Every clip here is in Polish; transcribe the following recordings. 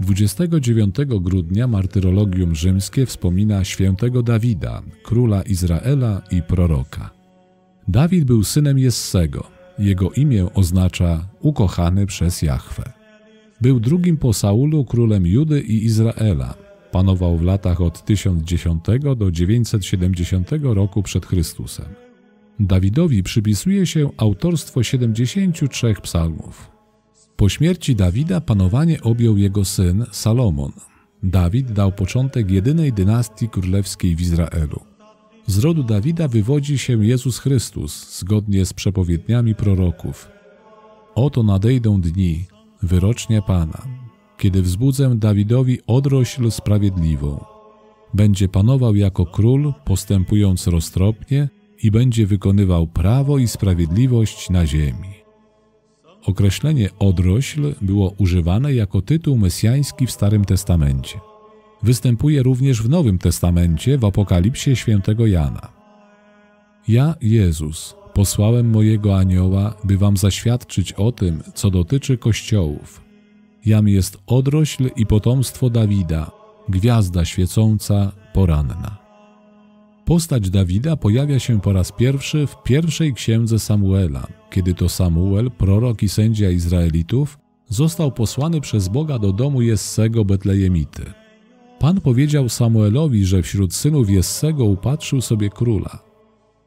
29 grudnia martyrologium rzymskie wspomina świętego Dawida, króla Izraela i proroka. Dawid był synem Jessego. Jego imię oznacza ukochany przez Jahwe. Był drugim po Saulu królem Judy i Izraela. Panował w latach od 1010 do 970 roku przed Chrystusem. Dawidowi przypisuje się autorstwo 73 psalmów. Po śmierci Dawida panowanie objął jego syn Salomon. Dawid dał początek jedynej dynastii królewskiej w Izraelu. Z rodu Dawida wywodzi się Jezus Chrystus, zgodnie z przepowiedniami proroków. Oto nadejdą dni, wyrocznie Pana, kiedy wzbudzę Dawidowi odrośl sprawiedliwą. Będzie panował jako król, postępując roztropnie i będzie wykonywał prawo i sprawiedliwość na ziemi. Określenie odrośl było używane jako tytuł mesjański w Starym Testamencie. Występuje również w Nowym Testamencie w Apokalipsie świętego Jana. Ja, Jezus, posłałem mojego anioła, by wam zaświadczyć o tym, co dotyczy kościołów. Jam jest odrośl i potomstwo Dawida, gwiazda świecąca, poranna. Postać Dawida pojawia się po raz pierwszy w pierwszej księdze Samuela, kiedy to Samuel, prorok i sędzia Izraelitów, został posłany przez Boga do domu Jessego Betlejemity. Pan powiedział Samuelowi, że wśród synów Jessego upatrzył sobie króla.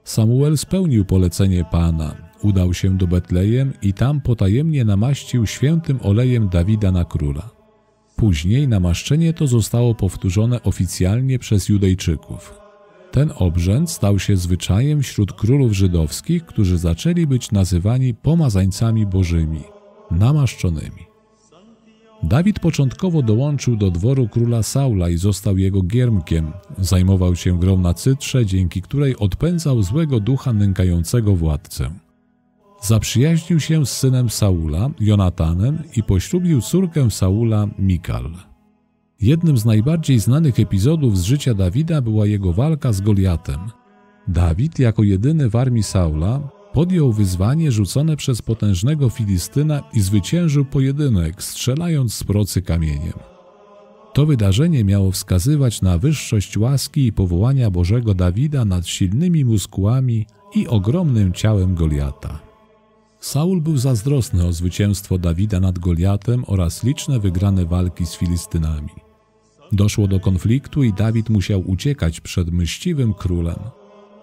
Samuel spełnił polecenie Pana, udał się do Betlejem i tam potajemnie namaścił świętym olejem Dawida na króla. Później namaszczenie to zostało powtórzone oficjalnie przez Judejczyków. Ten obrzęd stał się zwyczajem wśród królów żydowskich, którzy zaczęli być nazywani pomazańcami bożymi, namaszczonymi. Dawid początkowo dołączył do dworu króla Saula i został jego giermkiem. Zajmował się grą na cytrze, dzięki której odpędzał złego ducha nękającego władcę. Zaprzyjaźnił się z synem Saula, Jonatanem i poślubił córkę Saula, Mikal. Jednym z najbardziej znanych epizodów z życia Dawida była jego walka z Goliatem. Dawid, jako jedyny w armii Saula, podjął wyzwanie rzucone przez potężnego Filistyna i zwyciężył pojedynek, strzelając z procy kamieniem. To wydarzenie miało wskazywać na wyższość łaski i powołania Bożego Dawida nad silnymi muskułami i ogromnym ciałem Goliata. Saul był zazdrosny o zwycięstwo Dawida nad Goliatem oraz liczne wygrane walki z Filistynami. Doszło do konfliktu i Dawid musiał uciekać przed mściwym królem.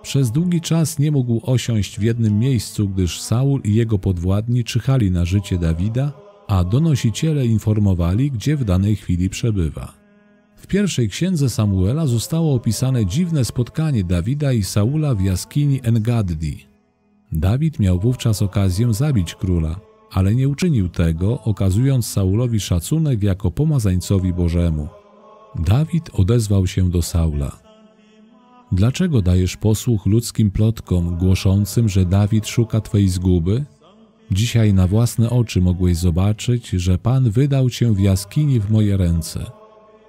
Przez długi czas nie mógł osiąść w jednym miejscu, gdyż Saul i jego podwładni czyhali na życie Dawida, a donosiciele informowali, gdzie w danej chwili przebywa. W pierwszej księdze Samuela zostało opisane dziwne spotkanie Dawida i Saula w jaskini Engaddi. Dawid miał wówczas okazję zabić króla, ale nie uczynił tego, okazując Saulowi szacunek jako pomazańcowi Bożemu. Dawid odezwał się do Saula. Dlaczego dajesz posłuch ludzkim plotkom głoszącym, że Dawid szuka Twej zguby? Dzisiaj na własne oczy mogłeś zobaczyć, że Pan wydał Cię w jaskini w moje ręce.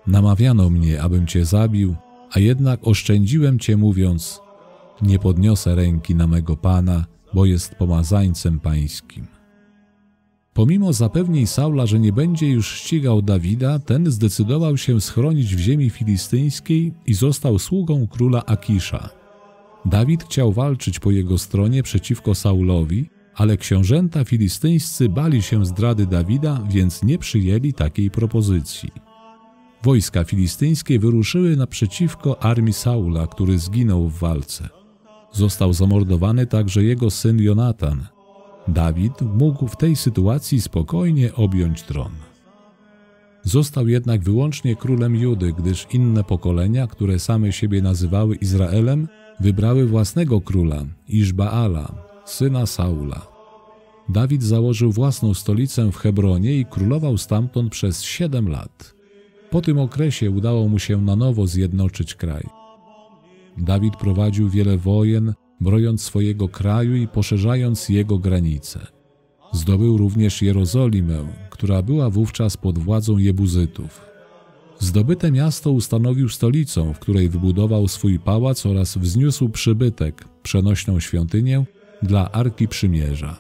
Namawiano mnie, abym Cię zabił, a jednak oszczędziłem Cię mówiąc, nie podniosę ręki na mego Pana, bo jest pomazańcem pańskim. Pomimo zapewnień Saula, że nie będzie już ścigał Dawida, ten zdecydował się schronić w ziemi filistyńskiej i został sługą króla Akisza. Dawid chciał walczyć po jego stronie przeciwko Saulowi, ale książęta filistyńscy bali się zdrady Dawida, więc nie przyjęli takiej propozycji. Wojska filistyńskie wyruszyły naprzeciwko armii Saula, który zginął w walce. Został zamordowany także jego syn Jonatan. Dawid mógł w tej sytuacji spokojnie objąć tron. Został jednak wyłącznie królem Judy, gdyż inne pokolenia, które same siebie nazywały Izraelem, wybrały własnego króla, Iżbaala, syna Saula. Dawid założył własną stolicę w Hebronie i królował stamtąd przez siedem lat. Po tym okresie udało mu się na nowo zjednoczyć kraj. Dawid prowadził wiele wojen, brojąc swojego kraju i poszerzając jego granice. Zdobył również Jerozolimę, która była wówczas pod władzą Jebuzytów. Zdobyte miasto ustanowił stolicą, w której wybudował swój pałac oraz wzniósł przybytek, przenośną świątynię dla Arki Przymierza.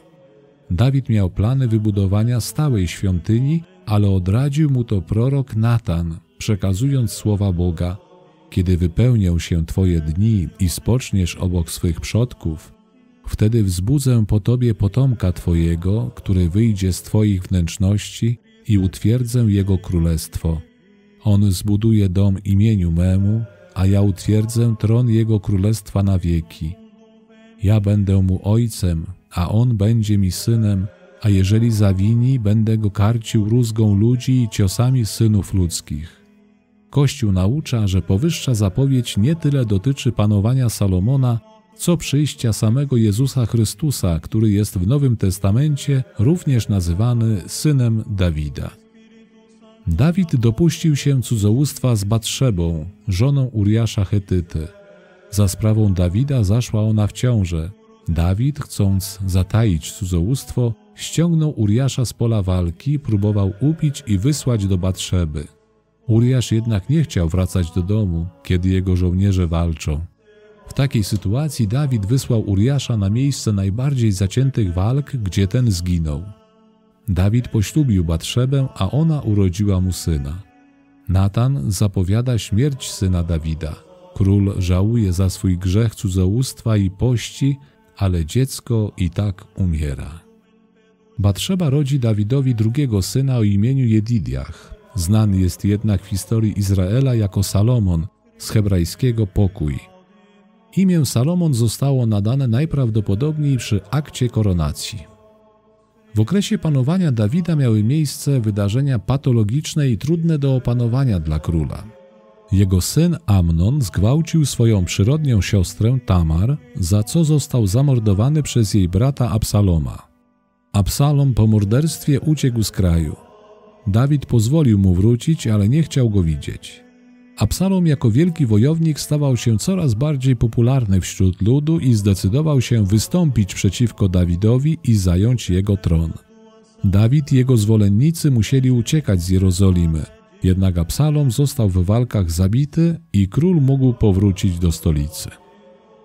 Dawid miał plany wybudowania stałej świątyni, ale odradził mu to prorok Natan, przekazując słowa Boga: Kiedy wypełnią się Twoje dni i spoczniesz obok swych przodków, wtedy wzbudzę po Tobie potomka Twojego, który wyjdzie z Twoich wnętrzności i utwierdzę jego królestwo. On zbuduje dom imieniu memu, a ja utwierdzę tron jego królestwa na wieki. Ja będę mu ojcem, a on będzie mi synem, a jeżeli zawini, będę go karcił rózgą ludzi i ciosami synów ludzkich. Kościół naucza, że powyższa zapowiedź nie tyle dotyczy panowania Salomona, co przyjścia samego Jezusa Chrystusa, który jest w Nowym Testamencie również nazywany synem Dawida. Dawid dopuścił się cudzołóstwa z Batrzebą, żoną Uriasza Hetyty. Za sprawą Dawida zaszła ona w ciążę. Dawid, chcąc zataić cudzołóstwo, ściągnął Uriasza z pola walki, próbował upić i wysłać do Batrzeby. Uriasz jednak nie chciał wracać do domu, kiedy jego żołnierze walczą. W takiej sytuacji Dawid wysłał Uriasza na miejsce najbardziej zaciętych walk, gdzie ten zginął. Dawid poślubił Batrzebę, a ona urodziła mu syna. Natan zapowiada śmierć syna Dawida. Król żałuje za swój grzech cudzołóstwa i pości, ale dziecko i tak umiera. Batrzeba rodzi Dawidowi drugiego syna o imieniu Jedidiach. Znany jest jednak w historii Izraela jako Salomon, z hebrajskiego pokój. Imię Salomon zostało nadane najprawdopodobniej przy akcie koronacji. W okresie panowania Dawida miały miejsce wydarzenia patologiczne i trudne do opanowania dla króla. Jego syn Amnon zgwałcił swoją przyrodnią siostrę Tamar, za co został zamordowany przez jej brata Absaloma. Absalom po morderstwie uciekł z kraju. Dawid pozwolił mu wrócić, ale nie chciał go widzieć. Absalom jako wielki wojownik stawał się coraz bardziej popularny wśród ludu i zdecydował się wystąpić przeciwko Dawidowi i zająć jego tron. Dawid i jego zwolennicy musieli uciekać z Jerozolimy, jednak Absalom został w walkach zabity i król mógł powrócić do stolicy.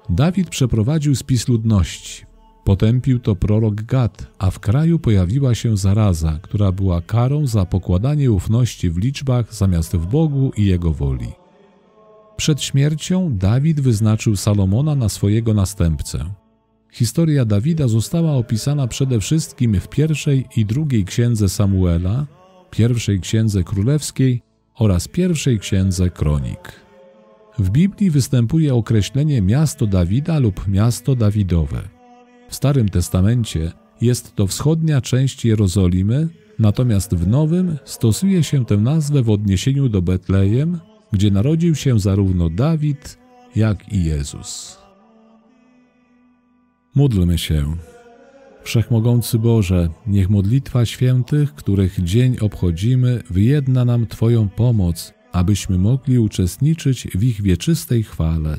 Dawid przeprowadził spis ludności. Potępił to prorok Gad, a w kraju pojawiła się zaraza, która była karą za pokładanie ufności w liczbach zamiast w Bogu i Jego woli. Przed śmiercią Dawid wyznaczył Salomona na swojego następcę. Historia Dawida została opisana przede wszystkim w pierwszej i drugiej księdze Samuela, pierwszej księdze królewskiej oraz pierwszej księdze kronik. W Biblii występuje określenie miasto Dawida lub miasto Dawidowe. W Starym Testamencie jest to wschodnia część Jerozolimy, natomiast w Nowym stosuje się tę nazwę w odniesieniu do Betlejem, gdzie narodził się zarówno Dawid, jak i Jezus. Módlmy się. Wszechmogący Boże, niech modlitwa świętych, których dzień obchodzimy, wyjedna nam Twoją pomoc, abyśmy mogli uczestniczyć w ich wieczystej chwale